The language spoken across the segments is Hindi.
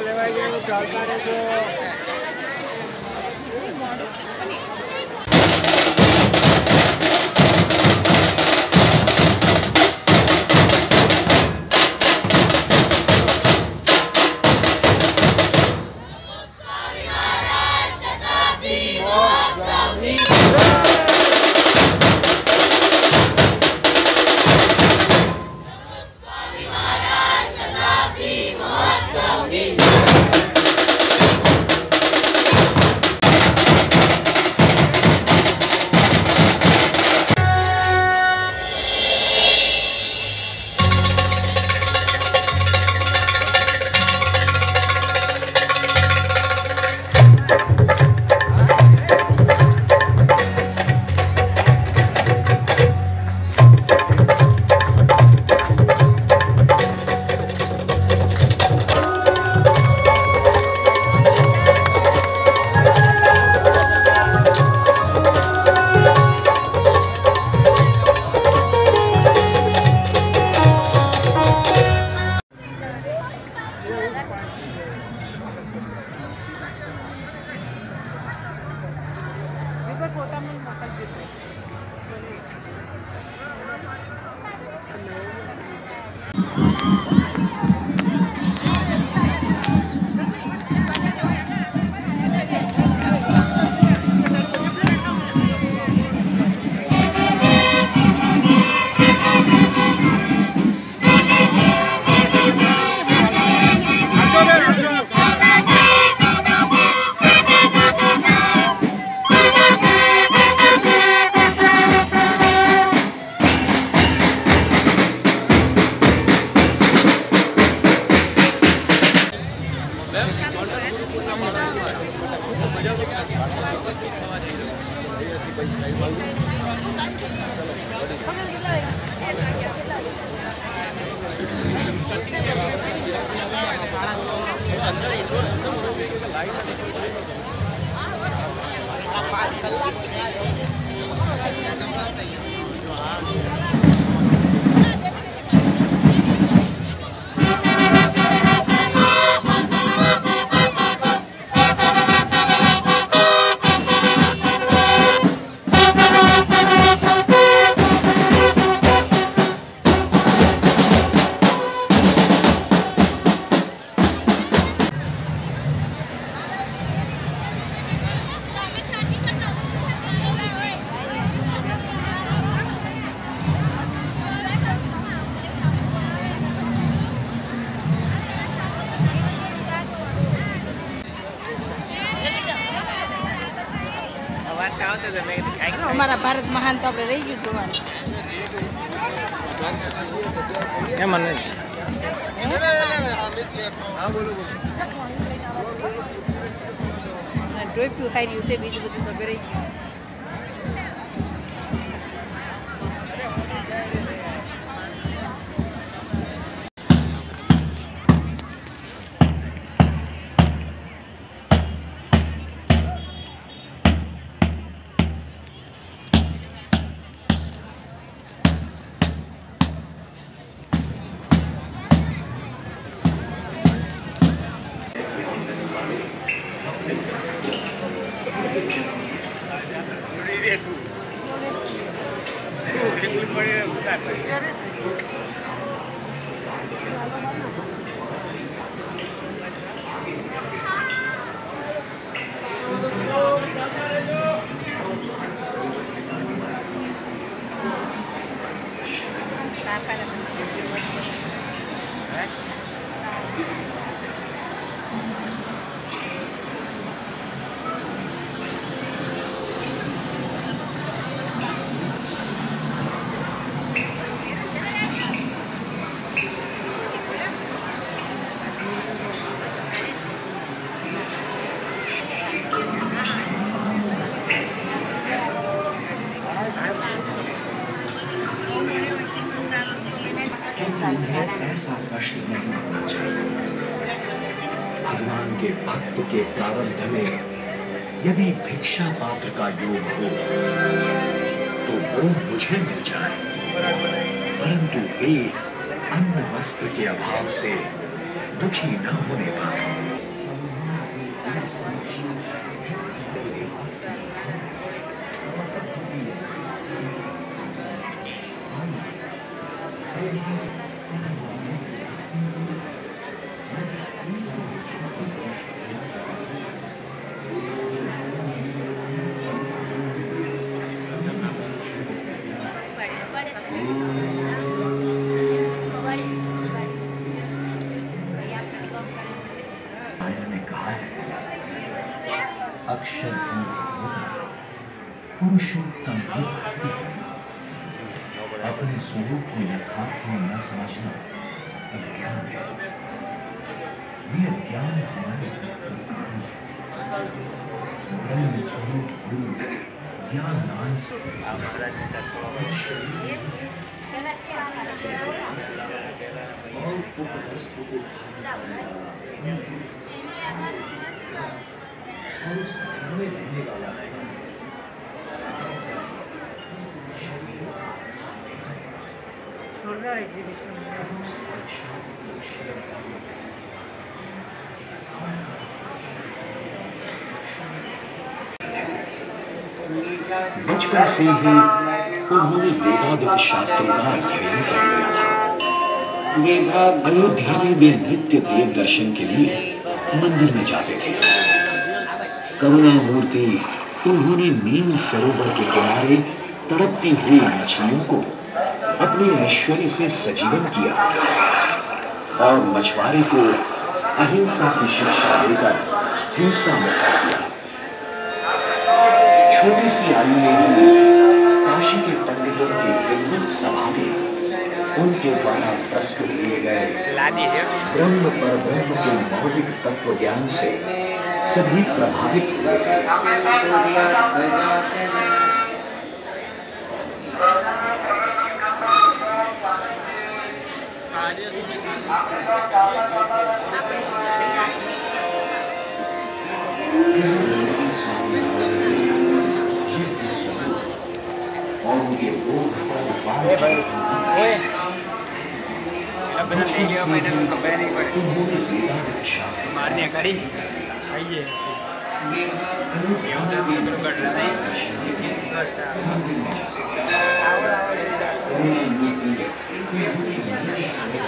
le va a. મહાન તો આપણે રહી ગયું જોવાનું. એમ મને ડોપ્યું ખાઈ રહ્યું છે બીજું બધું તો રહી ગયું. भिक्षा पात्र का योग हो तो वो मुझे मिल जाए। परंतु वे अन्य वस्त्र के अभाव से दुखी न होने पाए। अपने स्वरूप को यथार्थ में न समझना अज्ञान है। ये अज्ञान हमारे ब्रह्म स्वरूप गुरु, ज्ञान शरीर और उस में रहने वाला है। बचपन से ही उन्होंने वेदांत शास्त्रों का अध्ययन कर लिया था। अयोध्या में वे नित्य देव दर्शन के लिए मंदिर में जाते थे। करुणा मूर्ति उन्होंने नील सरोवर के किनारे तड़पती हुई मछलियों को अपने ऐश्वर्य से सजीवन किया और मछुआरे को अहिंसा की शिक्षा देकर हिंसा मुक्त किया छोटी सी आयु में ही काशी के पंडितों की विद्वत सभा में उनके द्वारा प्रस्तुत किए गए ब्रह्म पर ब्रह्म के मौलिक तत्व ज्ञान से सभी प्रभावित हुए थे। ले लिया मैंने तो कपड़े नहीं पड़े मारने करी आइए कट रहा है अपने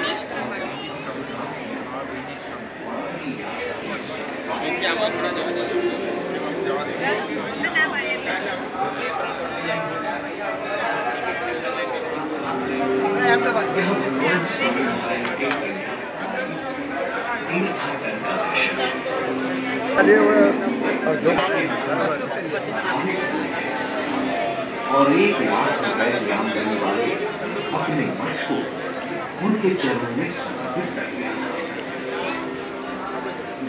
और एक लाख रुपए इनाम देने वाले अपने को उनके चरणों में समर्पित कर दिया।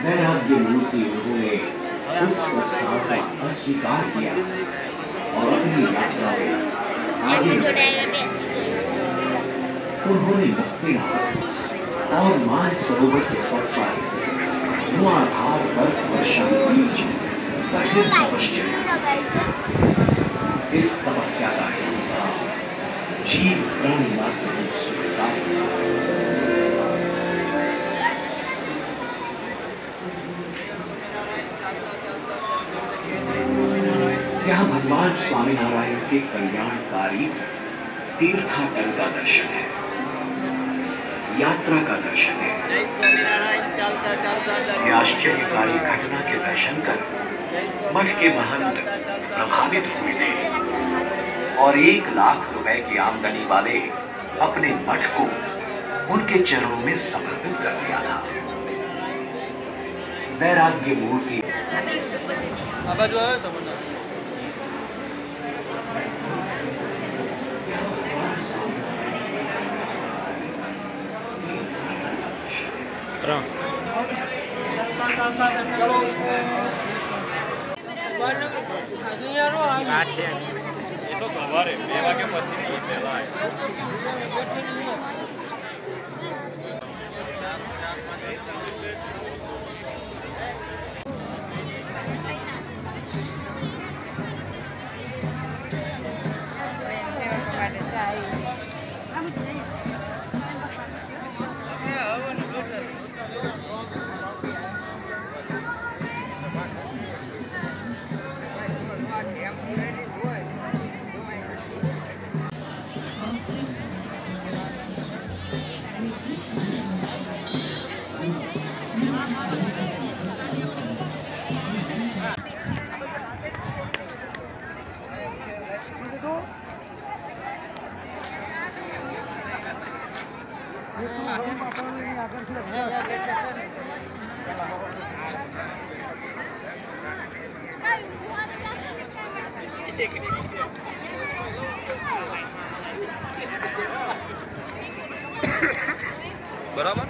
वैराग्य मूर्ति उन्होंने उस प्रस्ताव को अस्वीकार किया और अपनी यात्रा में आगे उन्होंने मुक्ति और मान सरोवर के पर धुआंधार बर्फ़ वर्षा के बीच कठिन इस तपस्या का हेतु जीव प्राणी मात्र की स्वीकृता यहाँ भगवान स्वामीनारायण के कल्याणकारी तीर्थाटन का दर्शन है? यात्रा का दर्शन है। ये आश्चर्यकारी घटना के दर्शन कर मठ के महंत प्रभावित हुए थे और एक लाख रुपए की आमदनी वाले अपने मठ को उनके चरणों में समर्पित कर दिया था। वैराग्य मूर्ति એ તો સવારે બે વાગ્યા પછી નહીં પહેલા સ્વયંસેવકો बराबर?